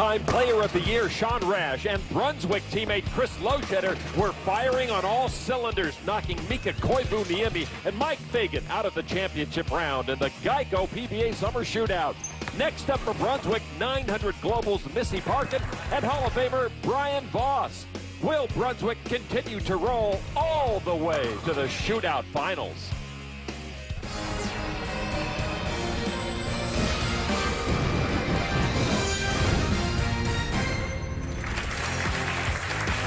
Two-time Player of the Year Sean Rash and Brunswick teammate Chris Loschetter were firing on all cylinders, knocking Mika Koivuniemi and Mike Fagan out of the championship round in the Geico PBA Summer Shootout. Next up for Brunswick, 900 Global's Missy Parkin and Hall of Famer Brian Voss. Will Brunswick continue to roll all the way to the shootout finals?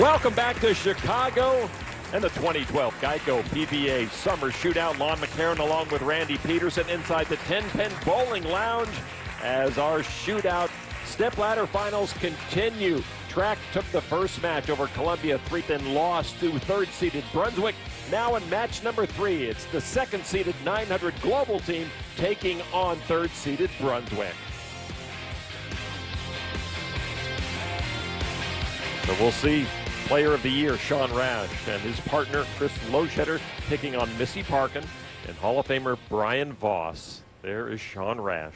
Welcome back to Chicago and the 2012 Geico PBA Summer Shootout. Lon McEachern along with Randy Pedersen inside the 10-pin bowling lounge as our shootout stepladder finals continue. Track took the first match over Columbia three-pin lost to third-seeded Brunswick. Now in match number three, it's the second-seeded 900 Global team taking on third-seeded Brunswick. So we'll see Player of the Year Sean Rash and his partner Chris Loschetter taking on Missy Parkin and Hall of Famer Brian Voss. There is Sean Rash.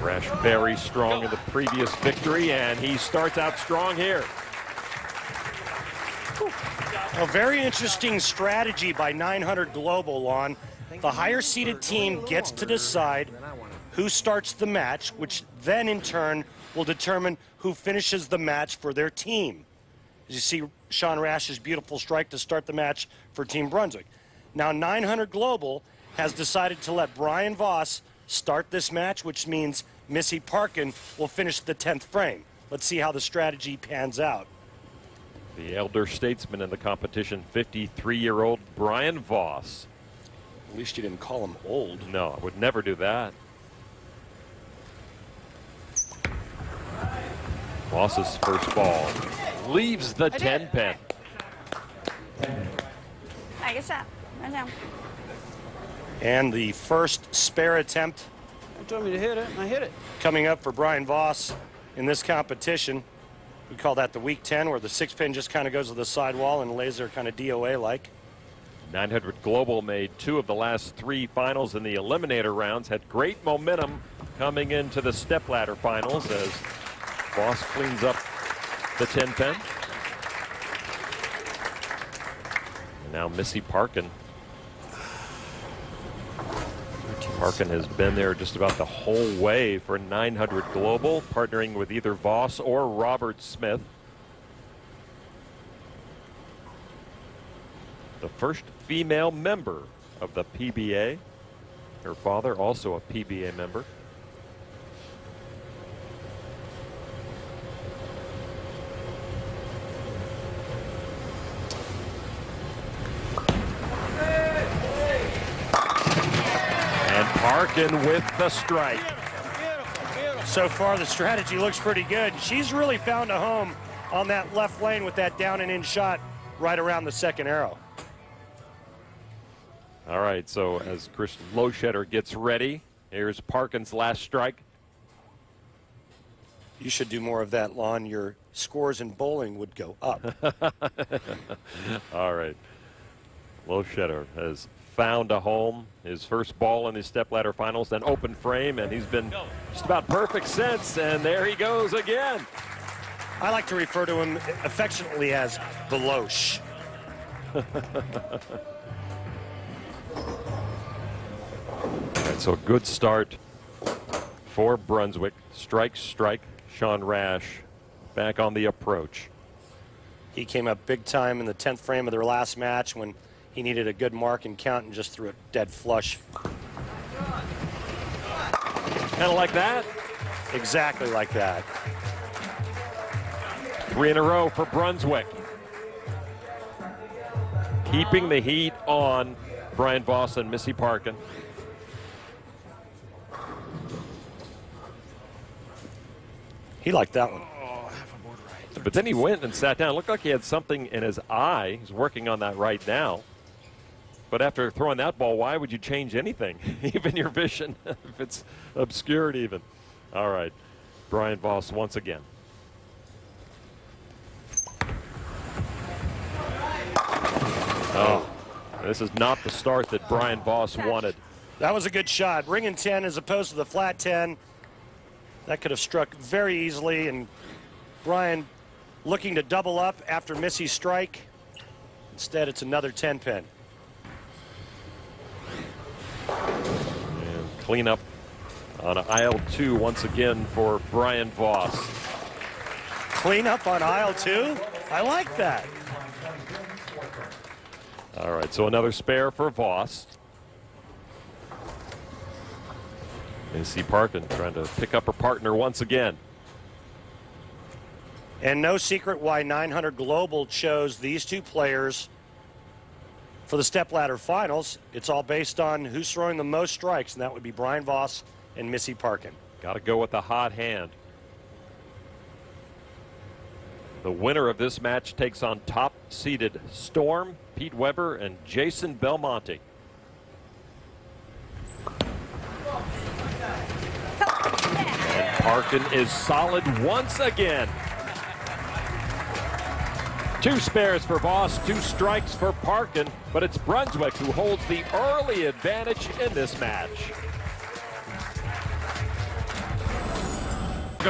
Rash very strong in the previous victory, and he starts out strong here. A very interesting strategy by 900 Global on the higher seeded team gets to decide who starts the match, which then in turn will determine who finishes the match for their team. As you see Sean Rash's beautiful strike to start the match for Team Brunswick. Now 900 Global has decided to let Brian Voss start this match, which means Missy Parkin will finish the 10th frame. Let's see how the strategy pans out. The elder statesman in the competition, 53-year-old Brian Voss. At least you didn't call him old. No, I would never do that. Voss's first ball leaves the 10 pin. I guess that. And the first spare attempt. You told me to hit it, and I hit it. Coming up for Brian Voss in this competition. We call that the weak 10, where the six pin just kind of goes to the sidewall and lays there kind of DOA like. 900 Global made two of the last three finals in the eliminator rounds, had great momentum coming into the stepladder finals as Voss cleans up the 10 pin. And now Missy Parkin. Parkin has been there just about the whole way for 900 Global, partnering with either Voss or Robert Smith. The first female member of the PBA. Her father, also a PBA member. And Parkin with the strike. So far, the strategy looks pretty good. She's really found a home on that left lane with that down and in shot right around the second arrow. All right, so as Chris Loschetter gets ready, here's Parkin's last strike. You should do more of that, Lon. Your scores in bowling would go up. All right. Loschetter has found a home. His first ball in his stepladder finals, then open frame, and he's been just about perfect since. And there he goes again. I like to refer to him affectionately as the Loche. so a good start for Brunswick. Strike, strike. Sean Rash back on the approach. He came up big time in the 10th frame of their last match when he needed a good mark and count and just threw it dead flush. Kind of like that. Exactly like that. Three in a row for Brunswick. Keeping the heat on Brian Voss and Missy Parkin. He liked that one. Oh, but then he went and sat down. It looked like he had something in his eye. He's working on that right now. But after throwing that ball, why would you change anything? even your vision, if it's obscured even. All right. Brian Voss once again. Oh, This is not the start that Brian Voss wanted. That was a good shot. Ring Ringing 10 as opposed to the flat 10. That could have struck very easily, and Brian looking to double up after Missy's strike. Instead, it's another 10 pin. And clean up on aisle two once again for Brian Voss. Clean up on aisle two? I like that. All right, so another spare for Voss. Missy Parkin trying to pick up her partner once again. And no secret why 900 Global chose these two players for the stepladder finals. It's all based on who's throwing the most strikes, and that would be Brian Voss and Missy Parkin. Got to go with the hot hand. The winner of this match takes on top seeded Storm, Pete Weber, and Jason Belmonte. Parkin is solid once again. Two spares for Voss, two strikes for Parkin, but it's Brunswick who holds the early advantage in this match.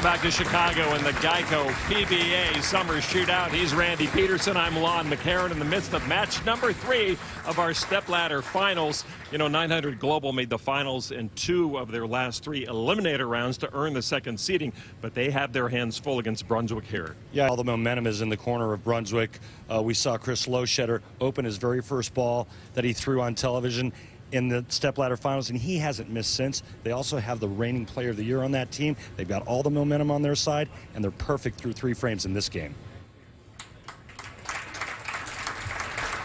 Back to Chicago in the Geico PBA Summer Shootout. He's Randy Pedersen. I'm Lon McEachern in the midst of match number three of our stepladder finals. You know, 900 Global made the finals in two of their last three eliminator rounds to earn the second seeding, but they have their hands full against Brunswick here. Yeah, all the momentum is in the corner of Brunswick. Uh, we saw Chris Loschetter open his very first ball that he threw on television in the stepladder finals, and he hasn't missed since. They also have the reigning player of the year on that team. They've got all the momentum on their side, and they're perfect through three frames in this game.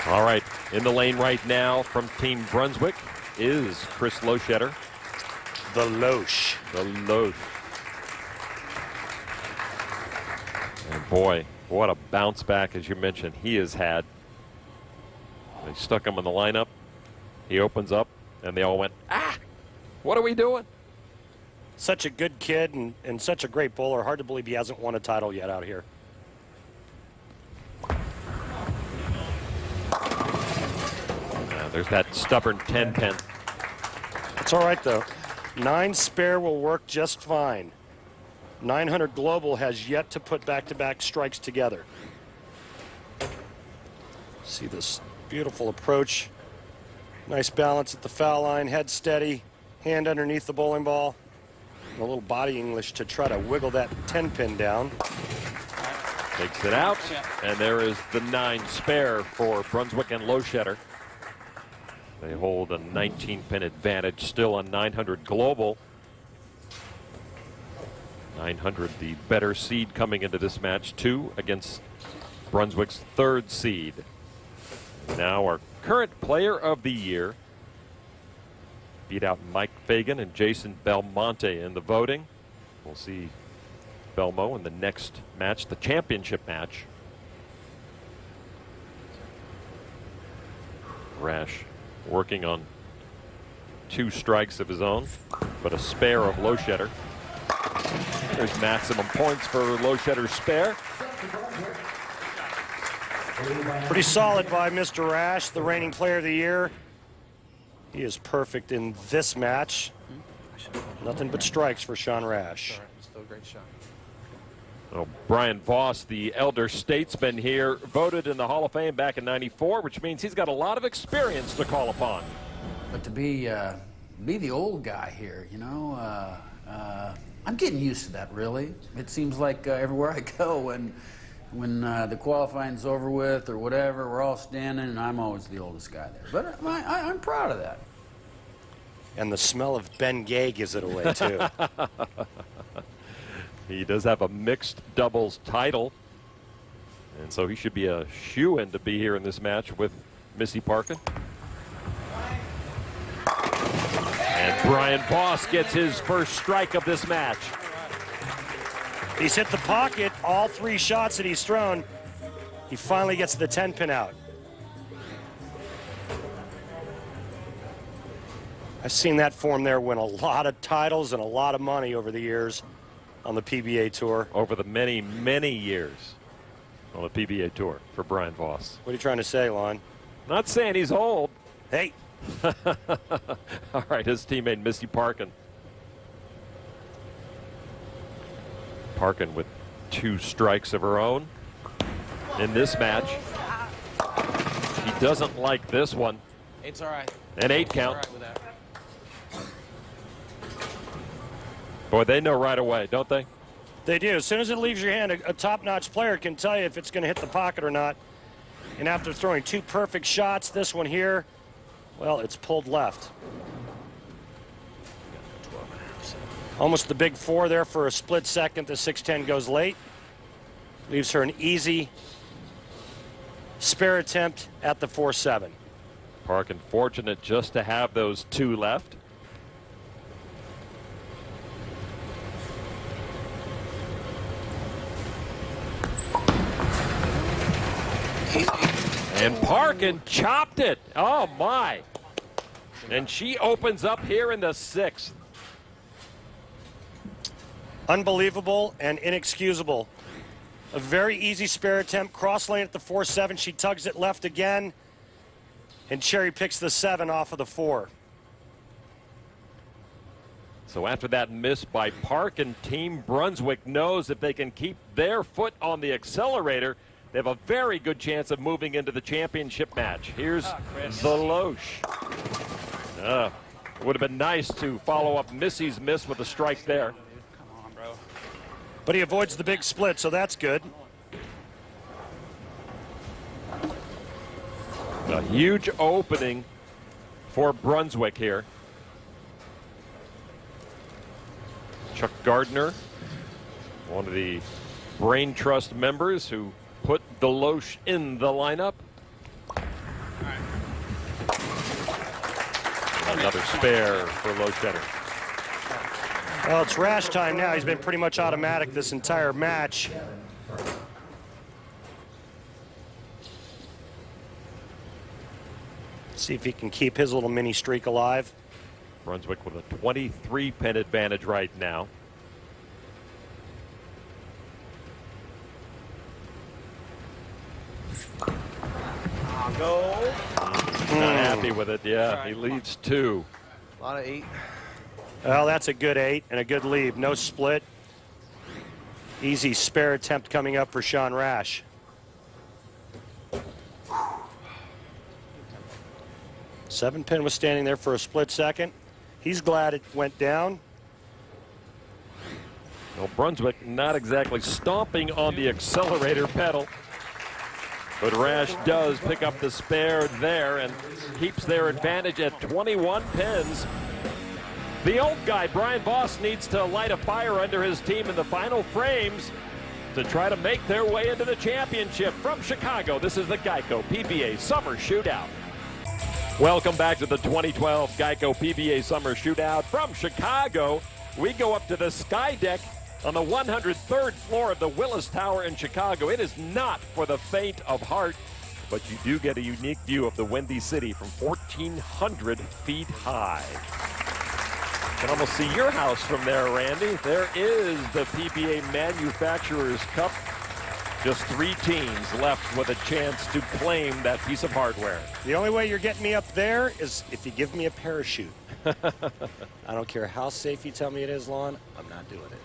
All right, in the lane right now from Team Brunswick is Chris Loschetter. The Loesch. The Loesch. And boy, what a bounce back, as you mentioned, he has had. They stuck him in the lineup. He opens up, and they all went, ah, what are we doing? Such a good kid and, and such a great bowler. Hard to believe he hasn't won a title yet out here. Uh, there's that stubborn 10 pin. It's all right, though. Nine spare will work just fine. 900 Global has yet to put back-to-back -back strikes together. See this beautiful approach. Nice balance at the foul line, head steady, hand underneath the bowling ball. A little body English to try to wiggle that 10 pin down. Takes it out, and there is the nine spare for Brunswick and Loschetter. They hold a 19 pin advantage still on 900 global. 900 the better seed coming into this match, two against Brunswick's third seed. Now our current player of the year beat out Mike Fagan and Jason Belmonte in the voting. We'll see Belmo in the next match, the championship match. Rash working on two strikes of his own, but a spare of Loschetter. There's maximum points for Loschetter's spare. Pretty solid by Mr. Rash, the reigning player of the year. He is perfect in this match. Nothing but strikes for Sean Rash. Still a great shot. Well, Brian Voss, the elder statesman here, voted in the Hall of Fame back in 94, which means he's got a lot of experience to call upon. But to be uh, be the old guy here, you know, uh, uh, I'm getting used to that. Really, it seems like uh, everywhere I go, when when uh, the qualifying's over with or whatever, we're all standing, and I'm always the oldest guy there. But I, I, I'm proud of that. And the smell of Bengay gives it away, too. He does have a mixed doubles title. And so he should be a shoe in to be here in this match with Missy Parkin. And Brian Voss gets his first strike of this match. He's hit the pocket, all three shots that he's thrown. He finally gets the 10 pin out. I've seen that form there win a lot of titles and a lot of money over the years on the PBA Tour. Over the many, many years on the PBA Tour for Brian Voss. What are you trying to say, Lon? Not saying he's old. Hey, All right, his teammate Missy Parkin. Parkin with two strikes of her own in this match. He doesn't like this one. It's all right. An eight count. right with that. Boy, they know right away, don't they? they do. As soon as it leaves your hand, a, a top-notch player can tell you if it's going to hit the pocket or not. And after throwing two perfect shots, this one here, well, it's pulled left. Almost the big four there for a split second. The 610 goes late. Leaves her an easy spare attempt at the 4-7. Parkin fortunate just to have those two left. And Parkin chopped it. Oh my. And she opens up here in the sixth. Unbelievable and inexcusable. A very easy spare attempt. Cross lane at the 4 7. She tugs it left again. And Cherry picks the 7 off of the 4. So after that miss by Parkin Team Brunswick knows if they can keep their foot on the accelerator, they have a very good chance of moving into the championship match. Here's the Loesch. Uh, would have been nice to follow up Missy's miss with a strike there. But he avoids the big split, so that's good. A huge opening for Brunswick here. Chuck Gardner, one of the Brain Trust members who put the Loesch in the lineup. Another spare for Loesch. Well, it's rash time now. He's been pretty much automatic this entire match. See if he can keep his little mini streak alive. Brunswick with a 23 pin advantage right now. Go. Not happy with it. Yeah, he leaves two. A lot of eight. Well, that's a good eight and a good lead. No split. Easy spare attempt coming up for Sean Rash. Seven pin was standing there for a split second. He's glad it went down. Well, Brunswick not exactly stomping on the accelerator pedal. But Rash does pick up the spare there and keeps their advantage at 21 pins. The old guy, Brian Voss, needs to light a fire under his team in the final frames to try to make their way into the championship. From Chicago, this is the Geico PBA Summer Shootout. Welcome back to the 2012 Geico PBA Summer Shootout. From Chicago, we go up to the Sky Deck on the 103rd floor of the Willis Tower in Chicago. It is not for the faint of heart, but you do get a unique view of the Windy City from 1,400 feet high. You can almost see your house from there, Randy. There is the PBA Manufacturers Cup. Just three teams left with a chance to claim that piece of hardware. The only way you're getting me up there is if you give me a parachute. I don't care how safe you tell me it is, Lon. I'm not doing it.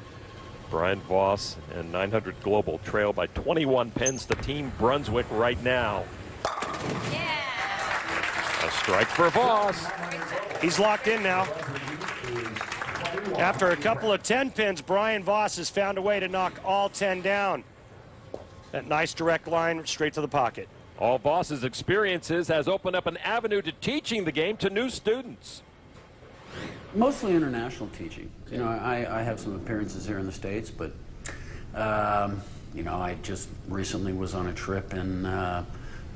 Brian Voss and 900 Global trail by 21 pins to Team Brunswick right now. A strike for Voss. He's locked in now. After a couple of 10 pins, Brian Voss has found a way to knock all 10 down. That nice direct line straight to the pocket. All Voss's experiences has opened up an avenue to teaching the game to new students. Mostly international teaching. You know, I, I have some appearances here in the States, but, um, you know, I just recently was on a trip in uh,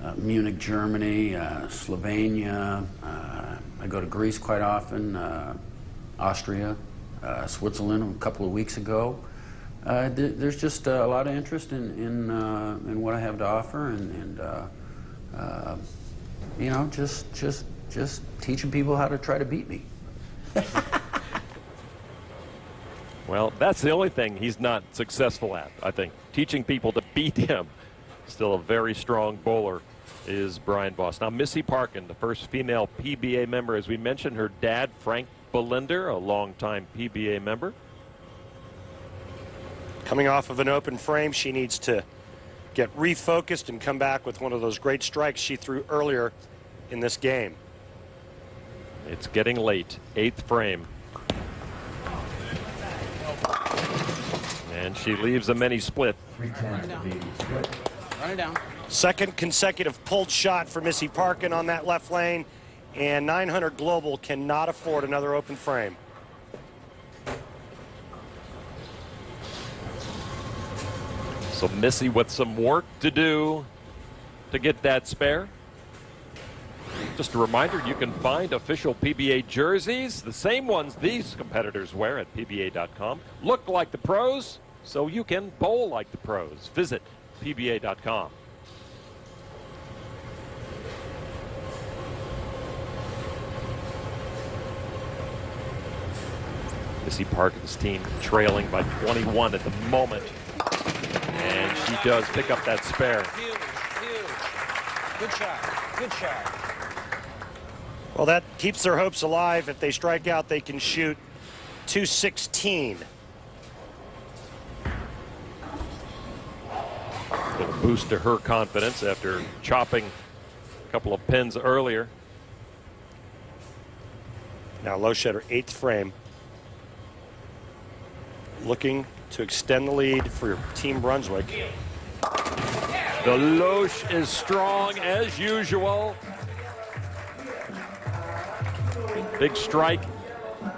uh, Munich, Germany, uh, Slovenia. Uh, I go to Greece quite often, uh, Austria, uh, Switzerland a couple of weeks ago. Uh, th- there's just uh, a lot of interest in, in, uh, in what I have to offer and, and uh, you know, just, just, just teaching people how to try to beat me. Well, that's the only thing he's not successful at, I think. Teaching people to beat him. Still a very strong bowler. is Brian Voss. Now, Missy Parkin, the first female PBA member, as we mentioned, her dad, Frank Bellinder, a longtime PBA member. Coming off of an open frame, she needs to get refocused and come back with one of those great strikes she threw earlier in this game. It's getting late. Eighth frame. And she leaves a mini split. Run it down. Run it down. Second consecutive pulled shot for Missy Parkin on that left lane, and 900 Global cannot afford another open frame. So Missy with some work to do to get that spare. Just a reminder, you can find official PBA jerseys, the same ones these competitors wear at PBA.com. Look like the pros, so you can bowl like the pros. Visit PBA.com. Missy Parkin's team trailing by 21 at the moment. And she does pick up that spare. Huge, huge. Good shot. Good shot. Well, that keeps their hopes alive. If they strike out, they can shoot 216. Little boost to her confidence after chopping a couple of pins earlier. Now, Loschetter, eighth frame. Looking to extend the lead for Team Brunswick. The Loesch is strong as usual. Big strike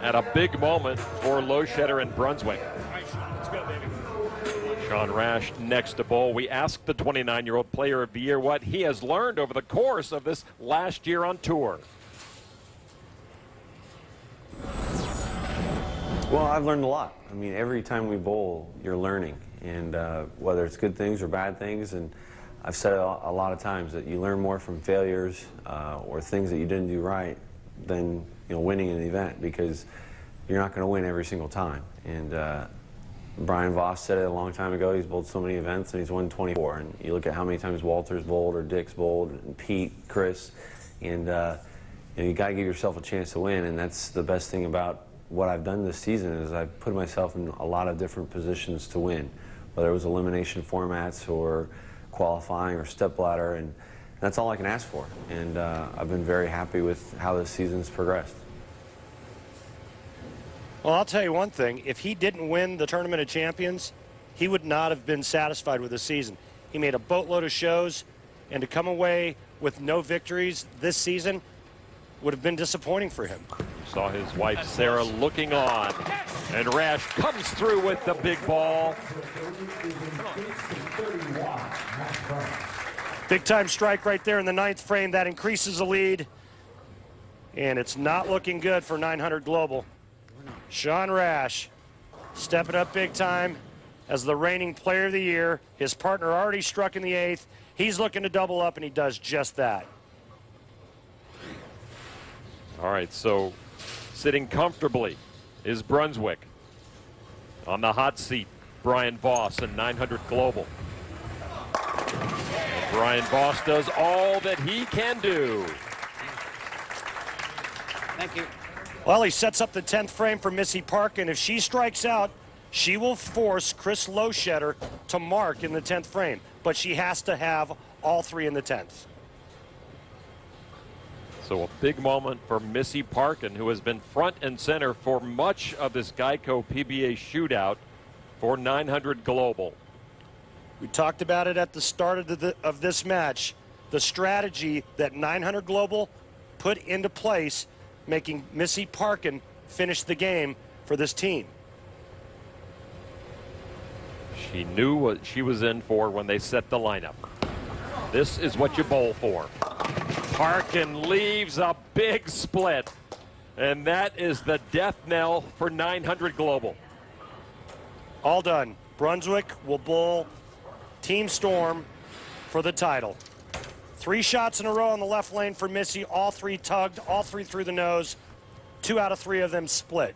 at a big moment for Loschetter and Brunswick. Sean Rash next to bowl. We asked the 29-year-old player of the year what he has learned over the course of this last year on tour. Well, I've learned a lot. I mean, every time we bowl, you're learning, and uh, whether it's good things or bad things. And I've said a lot of times that you learn more from failures uh, or things that you didn't do right than you know winning an event because you're not going to win every single time. And uh, Brian Voss said it a long time ago. He's bowled so many events and he's won 24. And you look at how many times Walter's bowled or Dick's bowled, and Pete, Chris, and uh, you, know, you got to give yourself a chance to win. And that's the best thing about what I've done this season is I've put myself in a lot of different positions to win, whether it was elimination formats or qualifying or step ladder, and that's all I can ask for. And uh, I've been very happy with how this season's progressed. Well, I'll tell you one thing. If he didn't win the Tournament of Champions, he would not have been satisfied with the season. He made a boatload of shows, and to come away with no victories this season would have been disappointing for him. Saw his wife Sarah looking on. And Rash comes through with the big ball. Big time strike right there in the ninth frame. That increases the lead. And it's not looking good for 900 Global. Sean Rash stepping up big time as the reigning player of the year. His partner already struck in the eighth. He's looking to double up, and he does just that. All right, so sitting comfortably is Brunswick. On the hot seat, Brian Voss and 900 Global. And Brian Voss does all that he can do. Thank you. Well, he sets up the 10th frame for Missy Park, and if she strikes out, she will force Chris Loschetter to mark in the 10th frame. But she has to have all three in the 10th. So a big moment for Missy Parkin, who has been front and center for much of this Geico PBA shootout for 900 Global. We talked about it at the start of, the, of this match. The strategy that 900 Global put into place, making Missy Parkin finish the game for this team. She knew what she was in for when they set the lineup. This is what you bowl for. Parkin leaves a big split. And that is the death knell for 900 Global. All done. Brunswick will bowl Team Storm for the title. Three shots in a row on the left lane for Missy. All three tugged, all three through the nose. Two out of three of them split.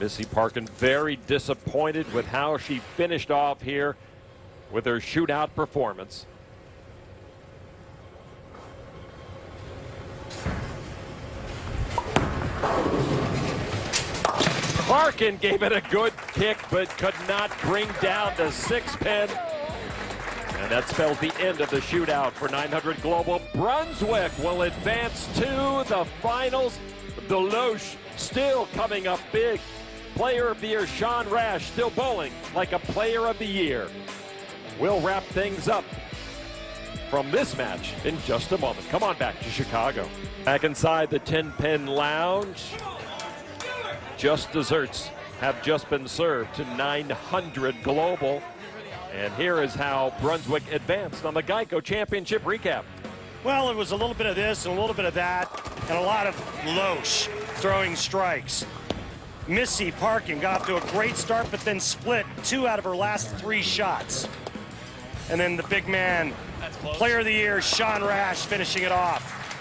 Missy Parkin very disappointed with how she finished off here with her shootout performance. Parkin gave it a good kick, but could not bring down the six pin. And that spells the end of the shootout for 900 Global. Brunswick will advance to the finals. Deloche still coming up big. Player of the Year, Sean Rash, still bowling like a player of the year. We'll wrap things up from this match in just a moment. Come on back to Chicago. Back inside the 10 pin lounge. Just desserts have just been served to 900 Global. And here is how Brunswick advanced on the Geico Championship recap. Well, it was a little bit of this and a little bit of that, and a lot of Loesch throwing strikes. Missy Parkin got off to a great start, but then split two out of her last three shots. And then the big man, player of the year, Sean Rash, finishing it off.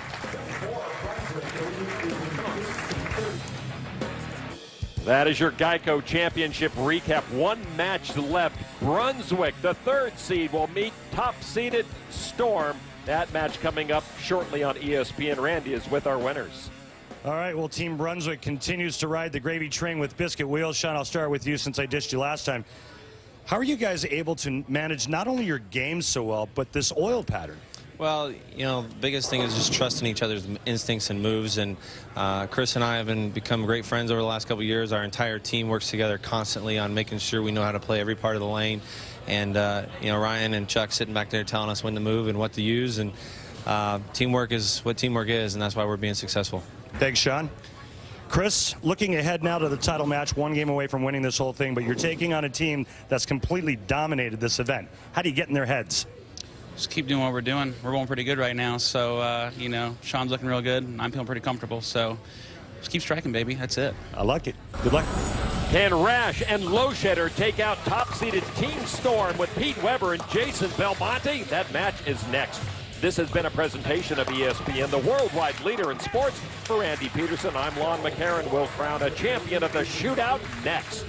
That is your Geico Championship recap. One match left. Brunswick, the third seed, will meet top-seeded Storm. That match coming up shortly on ESPN. Randy is with our winners. All right, well, Team Brunswick continues to ride the gravy train with biscuit wheels. Sean, I'll start with you since I dished you last time. How are you guys able to manage not only your games so well, but this oil pattern? Well, you know, the biggest thing is just trusting each other's instincts and moves. And uh, Chris and I have been, become great friends over the last couple years. Our entire team works together constantly on making sure we know how to play every part of the lane. And, uh, you know, Ryan and Chuck sitting back there telling us when to move and what to use. And uh, teamwork is what teamwork is, and that's why we're being successful. Thanks, Sean. Chris, looking ahead now to the title match, one game away from winning this whole thing, but you're taking on a team that's completely dominated this event. How do you get in their heads? Just keep doing what we're doing. We're going pretty good right now. So, uh, you know, Sean's looking real good. I'm feeling pretty comfortable. So just keep striking, baby. That's it. I like it. Good luck. Can Rash and Loschetter take out top-seeded Team Storm with Pete Weber and Jason Belmonte? That match is next. This has been a presentation of ESPN, the worldwide leader in sports. For Andy Pedersen, I'm Lon McEachern. We'll crown a champion of the shootout next.